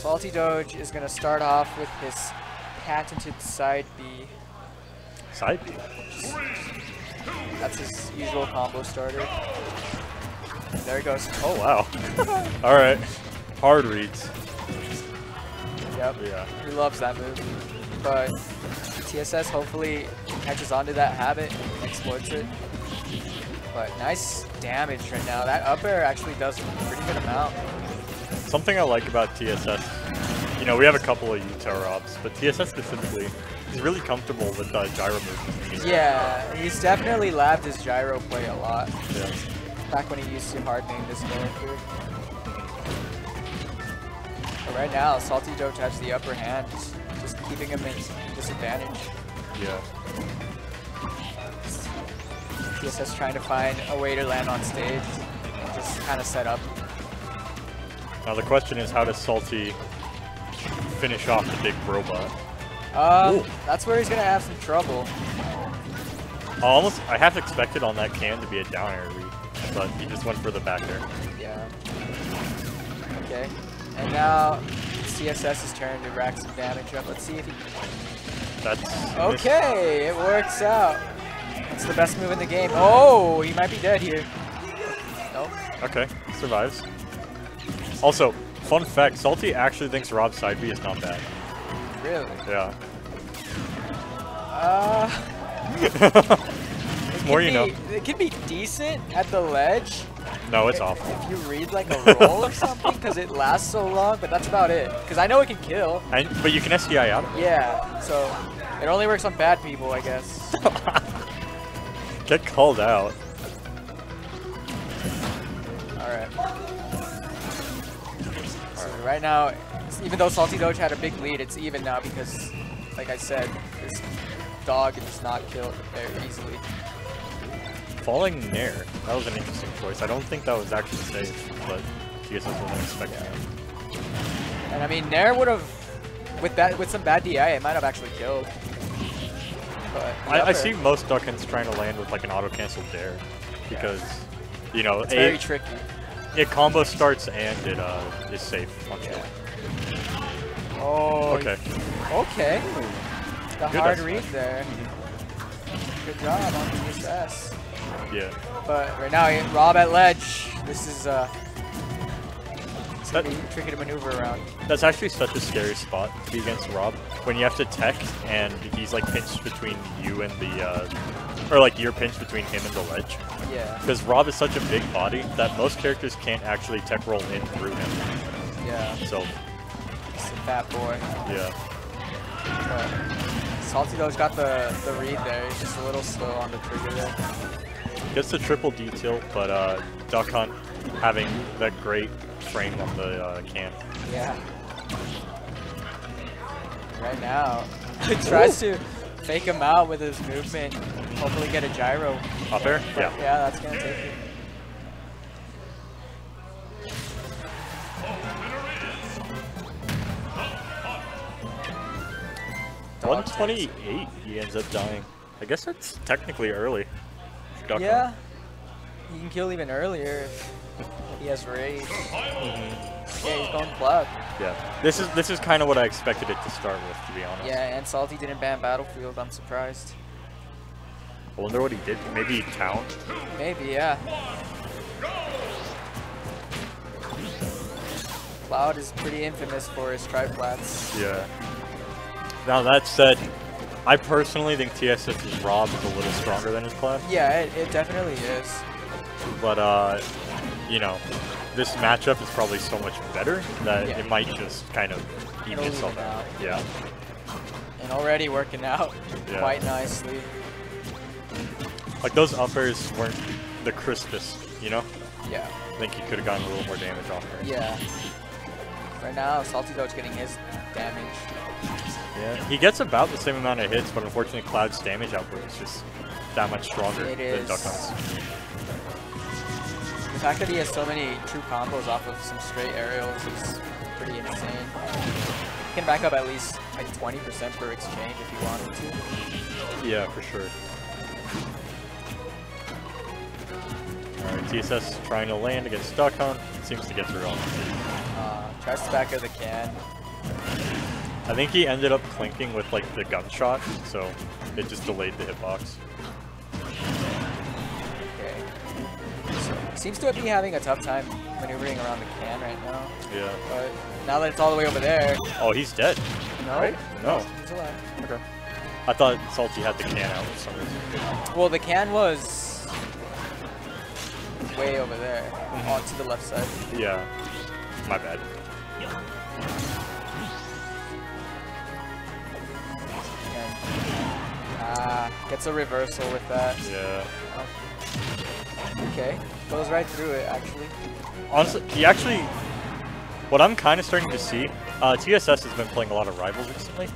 Salty Doge is going to start off with his patented side B. Side B. That's his usual combo starter. There he goes. Oh, wow. All right. Hard reads. Yep. Yeah. He loves that move. But TSS hopefully catches on to that habit and exploits it. But nice damage right now. That up air actually does a pretty good amount. Something I like about TSS, you know, we have a couple of Utah Robs, but TSS specifically is really comfortable with uh, gyro movement. Yeah, he's definitely labbed his gyro play a lot. Yeah. Back when he used to hard name this character. But right now, Salty Doge has the upper hand, just, just keeping him in disadvantage. Yeah. TSS trying to find a way to land on stage, and just kind of set up. Now the question is, how does Salty finish off the big robot? Um, Ooh. that's where he's gonna have some trouble. I almost, I half expected on that can to be a down air read, but he just went for the back air. Yeah. Okay. And now it's TSS's turn to rack some damage up. Let's see if he. That's Okay, it works out. It's the best move in the game. Oh, he might be dead here. Nope. Okay, survives. Also, fun fact, Salty actually thinks Rob side B is not bad. Really? Yeah. Uh. More you know. It could be decent at the ledge. No, it's if, awful. If you read like a roll or something, because it lasts so long, but that's about it. Because I know it can kill. And, but you can SDI out of it. Yeah, so it only works on bad people, I guess. Get called out. Alright. So right now, even though Salty Doge had a big lead, it's even now because, like I said, this dog is not killed very easily. Falling Nair. That was an interesting choice. I don't think that was actually safe, but TSS wasn't expecting it. And I mean, Nair would have, with that, with some bad DI, it might have actually killed. But I, I see most duck hunts trying to land with like an auto cancel dair because, you know, it's a, very tricky. It combo starts and it uh, is safe on Yeah. Oh, Okay. Okay. The Good hard read there. Good job on TSS. Yeah. But right now, Rob at ledge. This is uh, it's That, tricky to maneuver around. that's actually such a scary spot to be against Rob when you have to tech and he's like pinched between you and the, uh, or like you're pinched between him and the ledge. Yeah, Because Rob is such a big body that most characters can't actually tech roll in through him. yeah. So, He's a fat boy. yeah. But Salty Doge got the the read there. He's just a little slow on the trigger there. Gets the triple detail, but uh, Duck Hunt having that great frame on the uh, can. Yeah. Right now, he tries to fake him out with his movement. Hopefully, get a gyro. Up air? But Yeah. Yeah, that's gonna take it. Dog 128, he ends up dying. I guess that's technically early. Yeah. He can kill even earlier if he has rage. Mm-hmm. Yeah, he's going Cloud. Yeah. This is this is kind of what I expected it to start with, to be honest. Yeah, and Salty didn't ban Battlefield. I'm surprised. I wonder what he did. Maybe Town? Maybe, yeah. Cloud is pretty infamous for his triplats. Yeah. Now that said, I personally think TSS's Rob is a little stronger than his Cloud. Yeah, it, it definitely is. But, uh, you know, this matchup is probably so much better that Yeah. it might just kind of even itself out. out. Yeah. And already working out Yeah. quite nicely. Like those uppers weren't the crispest, you know? Yeah. I think he could have gotten a little more damage off there. Yeah. Right now, Salty Doge's getting his damage. Yeah. He gets about the same amount of hits, but unfortunately Cloud's damage output is just that much stronger It than is. Duck Hunt's. The fact that he has so many true combos off of some straight aerials is pretty insane. He can back up at least like 20% per exchange if he wanted to. Yeah, for sure. Alright, TSS trying to land against Duck Hunt. Seems to get through all on Uh, tries to back of the can. I think he ended up clinking with like the gunshot, so it just delayed the hitbox. Okay. So, seems to be having a tough time maneuvering around the can right now. Yeah. But now that it's all the way over there, Oh, he's dead. no, Right? No. he's alive. Okay. I thought Salty had the can out for some reason. Well, the can was way over there, Mm-hmm. onto the left side. Yeah. My bad. Ah, gets a reversal with that. Yeah. Okay, goes right through it actually. Honestly, he actually. What I'm kind of starting to see, uh, TSS has been playing a lot of rivals recently,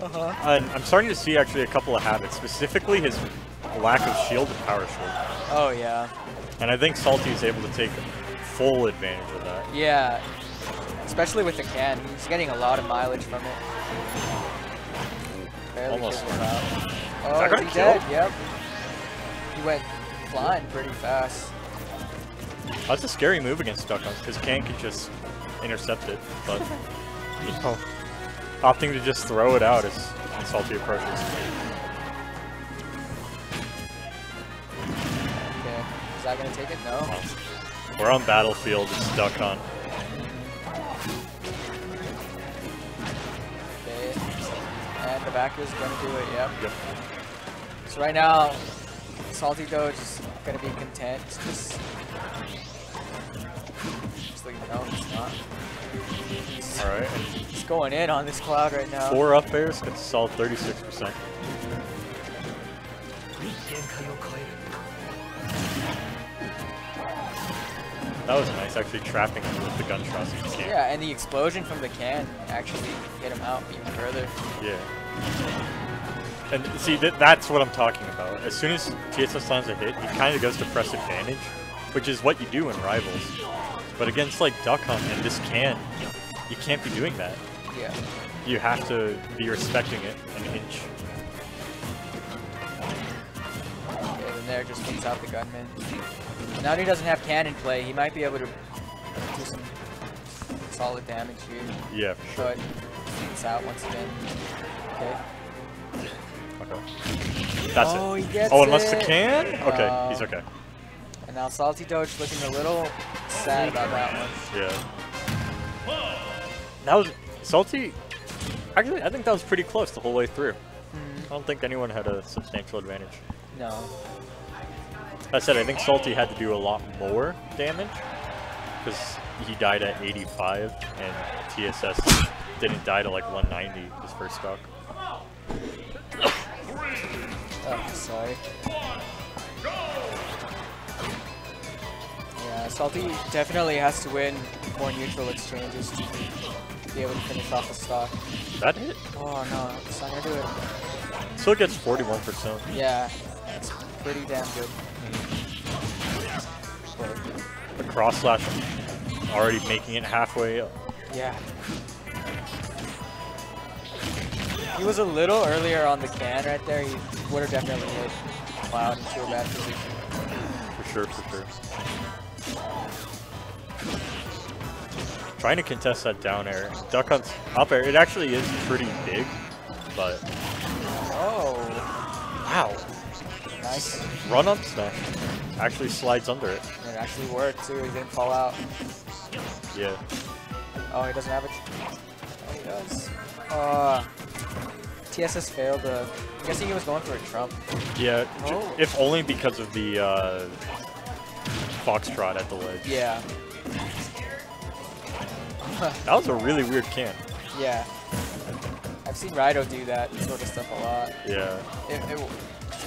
Uh huh. and I'm starting to see actually a couple of habits, specifically his lack of shield and power shield. Oh yeah, And I think Salty is able to take full advantage of that. yeah. Especially with the can, he's getting a lot of mileage from it. Barely Almost kills him out. that Oh, guy is he killed? dead? Yep. He went flying pretty fast. That's a scary move against Duck Hunt, because Can can just intercept it, but, you know, opting to just throw it out as Salty approaches. Is that gonna take it? No. We're on Battlefield, it's Duck Hunt. Okay, and the back is gonna do it. Yep. Yep. So right now, Salty Doge is gonna be content. Just, just like no, he's not. He's, Alright, he's going in on this cloud right now. four up airs a solid 36%. That was nice, actually trapping him with the you can. Yeah, and the explosion from the can actually hit him out even further. Yeah. And see, th that's what I'm talking about. As soon as TSS lands a hit, he kind of goes to press advantage, which is what you do in Rivals. But against like Duck Hunt and this can, you can't be doing that. Yeah. You have to be respecting it an inch. Okay, then there just takes out the gunman. Now that he doesn't have cannon play, he might be able to do some solid damage here. Yeah, for sure. But it's out once again. Okay. Okay. That's oh, it. he gets Oh, unless the can? Okay, Oh. he's okay. And now Salty Doge looking a little sad about that one. Yeah. That was salty. Actually, I think that was pretty close the whole way through. Hmm. I don't think anyone had a substantial advantage. No. That said, I think Salty had to do a lot more damage because he died at 85 and TSS didn't die to like 190 his first stock. Oh, sorry. Yeah, Salty definitely has to win more neutral exchanges to be able to finish off a stock. That hit. Oh no, it's not gonna do it. Still gets 41%. Yeah, that's pretty damn good. The cross slash already making it halfway up. yeah. He was a little earlier on the can right there. He would have definitely hit Cloud into a bad position. For sure, for sure. Trying to contest that down air. Duck Hunt's up air. It actually is pretty big, but Oh, wow. Nice. Run up smash. Actually slides under it. It actually worked too. He didn't fall out. Yeah. Oh, he doesn't have it. Oh, he does. Uh, TSS failed. Uh, I'm guessing he was going for a trump. Yeah, Oh. if only because of the uh, foxtrot at the ledge. Yeah. That was a really weird can. yeah. I've seen Rido do that sort of stuff a lot. Yeah. It, it,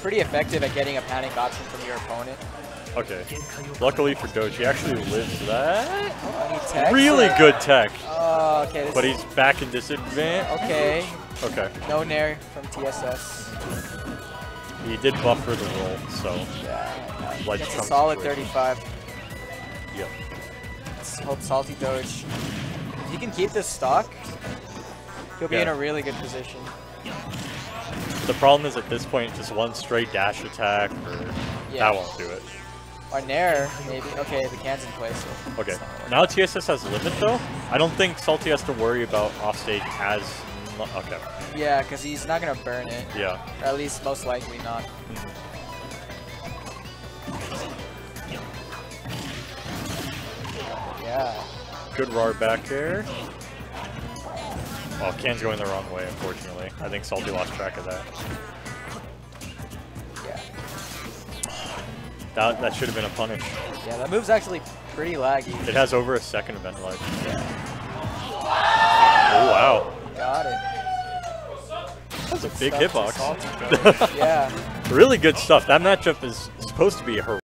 pretty effective at getting a panic option from your opponent. Okay. Luckily for Doge, he actually lives that. Oh, and he techs Really it. good tech. Oh, okay. But he's back in disadvantage. okay. Okay. No nair from TSS. He did buffer the roll, so Yeah. Ledge Gets a solid situation. 35. yep. Let's hope Salty Doge. If he can keep this stock, he'll be in a really good position. The problem is at this point, just one straight dash attack, or Yeah. that won't do it. Or Nair, maybe. Okay, the can's in place. So Okay. it's not gonna work. Now TSS has limit though. I don't think Salty has to worry about offstage as. Okay. Yeah, because he's not going to burn it. Yeah. Or at least most likely not. Mm-hmm. Yeah. Good RAR back air. Oh, Can's going the wrong way, unfortunately. I think Salty lost track of that. Yeah. That, that should have been a punish. Yeah, that move's actually pretty laggy. It has over a second event life. Yeah. Oh, wow. Got it. That's a big hitbox. Yeah. really good stuff. That matchup is supposed to be a